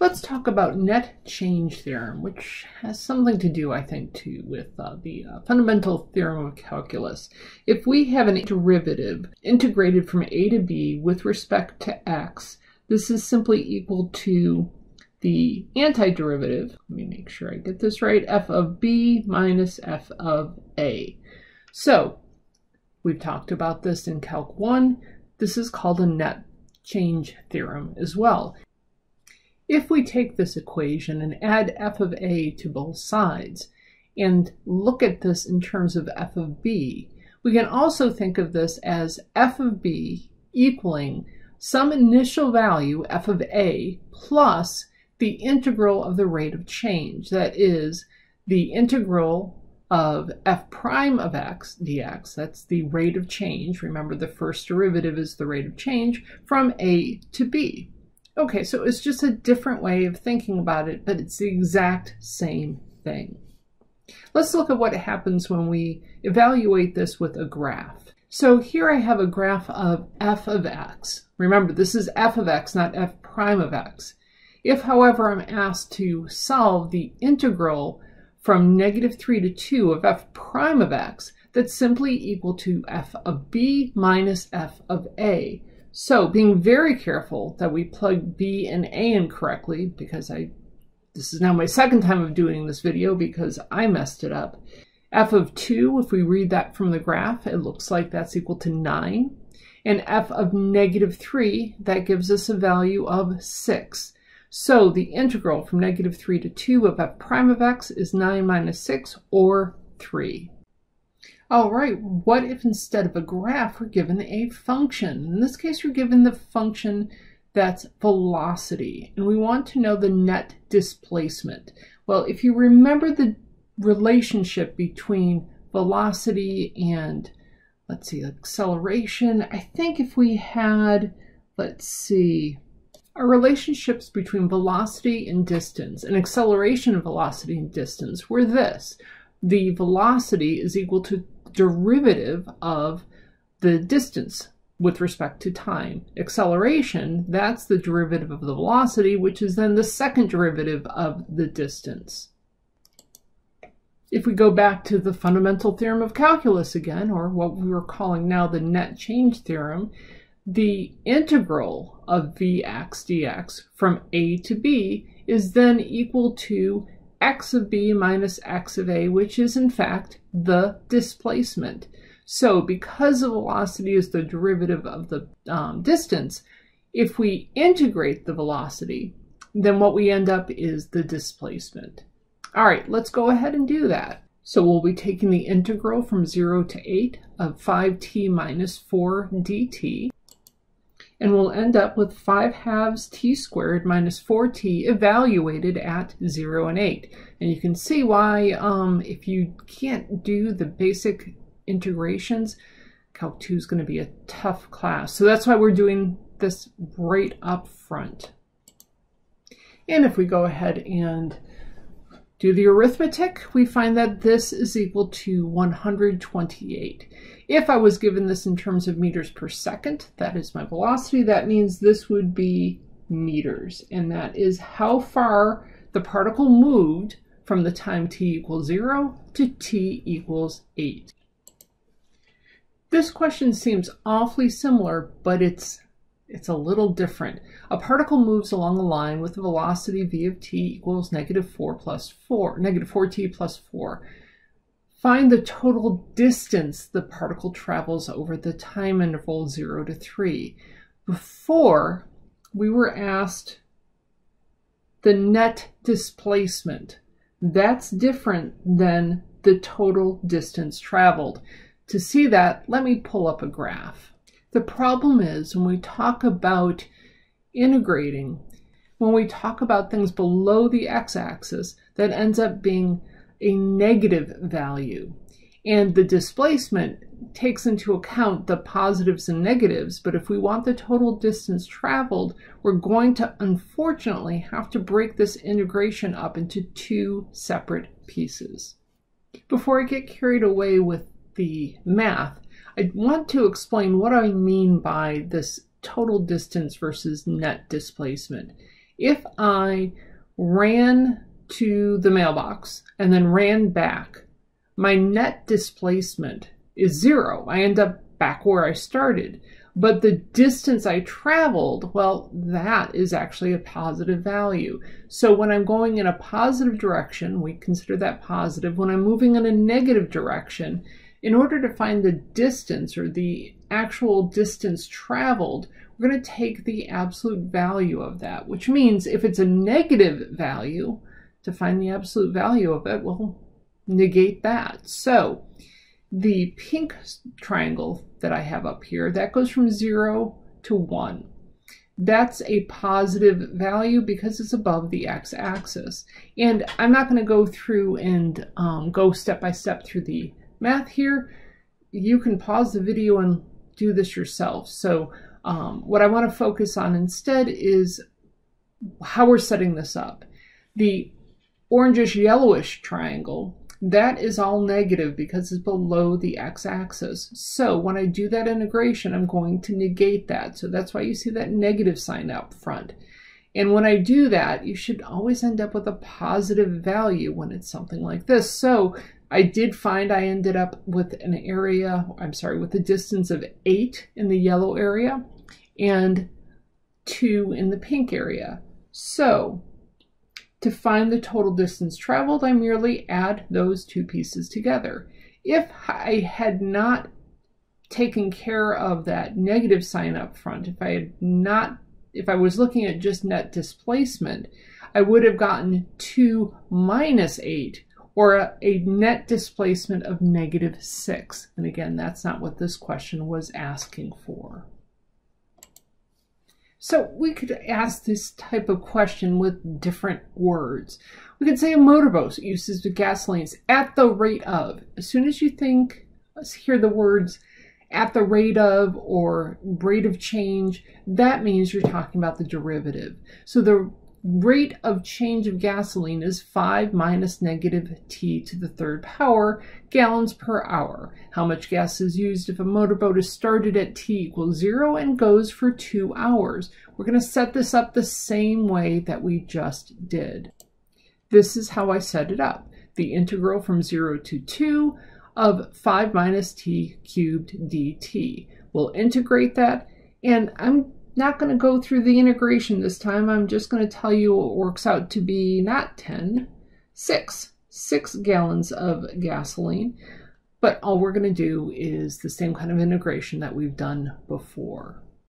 Let's talk about net change theorem, which has something to do, I think, too, with uh, the uh, fundamental theorem of calculus. If we have an derivative integrated from a to b with respect to x, this is simply equal to the antiderivative, let me make sure I get this right, f of b minus f of a. So, we've talked about this in Calc 1. This is called a net change theorem as well. If we take this equation and add f of a to both sides and look at this in terms of f of b, we can also think of this as f of b equaling some initial value, f of a, plus the integral of the rate of change. That is, the integral of f prime of x dx, that's the rate of change. Remember, the first derivative is the rate of change from a to b. Okay, so it's just a different way of thinking about it, but it's the exact same thing. Let's look at what happens when we evaluate this with a graph. So here I have a graph of f of x. Remember, this is f of x, not f prime of x. If, however, I'm asked to solve the integral from negative 3 to 2 of f prime of x, that's simply equal to f of b minus f of a. So being very careful that we plug B and A in correctly because I this is now my second time of doing this video because I messed it up. f of 2, if we read that from the graph, it looks like that's equal to 9. And f of negative 3, that gives us a value of 6. So the integral from negative 3 to 2 of f prime of x is 9 minus 6, or 3. All right, what if instead of a graph we're given a function? In this case, we're given the function that's velocity, and we want to know the net displacement. Well, if you remember the relationship between velocity and, let's see, acceleration, I think if we had, let's see, our relationships between velocity and distance and acceleration of velocity and distance were this. The velocity is equal to derivative of the distance with respect to time. Acceleration, that's the derivative of the velocity, which is then the second derivative of the distance. If we go back to the fundamental theorem of calculus again, or what we were calling now the net change theorem, the integral of vx dx from a to b is then equal to x of b minus x of a, which is in fact the displacement. So because the velocity is the derivative of the um, distance, if we integrate the velocity, then what we end up is the displacement. All right, let's go ahead and do that. So we'll be taking the integral from 0 to 8 of 5t minus 4 dt and we'll end up with 5 halves t squared minus 4t evaluated at 0 and 8. And you can see why um, if you can't do the basic integrations, Calc 2 is going to be a tough class. So that's why we're doing this right up front. And if we go ahead and do the arithmetic, we find that this is equal to 128. If I was given this in terms of meters per second, that is my velocity, that means this would be meters. And that is how far the particle moved from the time t equals 0 to t equals 8. This question seems awfully similar, but it's it's a little different. A particle moves along a line with a velocity v of t equals negative 4 plus 4, negative 4t plus 4. Find the total distance the particle travels over the time interval 0 to 3. Before, we were asked the net displacement. That's different than the total distance traveled. To see that, let me pull up a graph. The problem is when we talk about integrating, when we talk about things below the x-axis, that ends up being a negative value. And the displacement takes into account the positives and negatives, but if we want the total distance traveled, we're going to unfortunately have to break this integration up into two separate pieces. Before I get carried away with the math, I want to explain what I mean by this total distance versus net displacement. If I ran to the mailbox and then ran back, my net displacement is zero. I end up back where I started. But the distance I traveled, well, that is actually a positive value. So when I'm going in a positive direction, we consider that positive. When I'm moving in a negative direction, in order to find the distance or the actual distance traveled, we're going to take the absolute value of that, which means if it's a negative value, to find the absolute value of it, we'll negate that. So the pink triangle that I have up here, that goes from 0 to 1. That's a positive value because it's above the x-axis. And I'm not going to go through and um, go step by step through the math here. You can pause the video and do this yourself. So um, what I want to focus on instead is how we're setting this up. The orangish yellowish triangle, that is all negative because it's below the x-axis. So when I do that integration, I'm going to negate that. So that's why you see that negative sign up front. And when I do that, you should always end up with a positive value when it's something like this. So I did find I ended up with an area, I'm sorry, with a distance of 8 in the yellow area and 2 in the pink area. So to find the total distance traveled, I merely add those two pieces together. If I had not taken care of that negative sign up front, if I had not, if I was looking at just net displacement, I would have gotten 2 minus 8, or a, a, net displacement of negative 6. And again, that's not what this question was asking for. So we could ask this type of question with different words. We could say a motorboat uses the gasolines at the rate of. As soon as you think, let's hear the words at the rate of or rate of change, that means you're talking about the derivative. So the rate of change of gasoline is 5 minus negative t to the third power gallons per hour. How much gas is used if a motorboat is started at t equals 0 and goes for 2 hours? We're going to set this up the same way that we just did. This is how I set it up. The integral from 0 to 2 of 5 minus t cubed dt. We'll integrate that and I'm not going to go through the integration this time. I'm just going to tell you it works out to be not 10, 6. 6 gallons of gasoline. But all we're going to do is the same kind of integration that we've done before.